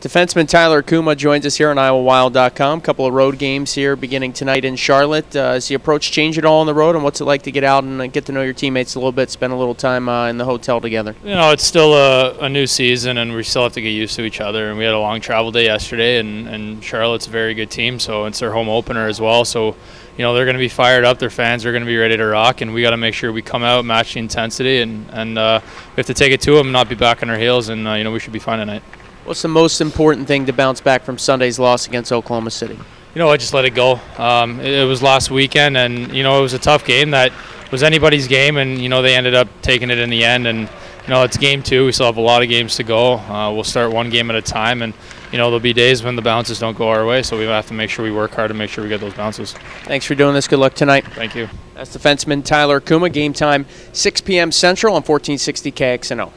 Defenseman Tyler Cuma joins us here on IowaWild.com. Couple of road games here beginning tonight in Charlotte. Uh, has the approach changed at all on the road, and what's it like to get out and uh, get to know your teammates a little bit, spend a little time uh, in the hotel together? You know, it's still a, a, new season, and we still have to get used to each other. And we had a long travel day yesterday, and, and Charlotte's a very good team, so it's their home opener as well. So, you know, they're going to be fired up. Their fans are going to be ready to rock, and we got to make sure we come out, match the intensity, and, and uh, we have to take it to them, not be back on our heels, and, uh, you know, we should be fine tonight. What's the most important thing to bounce back from Sunday's loss against Oklahoma City? You know, I just let it go. Um, it, it, was last weekend, and you know, it was a tough game that was anybody's game, and you know, they ended up taking it in the end. And you know, it's game two. We still have a lot of games to go. Uh, we'll start one game at a time, and you know, there'll be days when the bounces don't go our way, so we have to make sure we work hard to make sure we get those bounces. Thanks for doing this. Good luck tonight. Thank you. That's defenseman Tyler Cuma. Game time 6 p.m. Central on 1460 KXNO.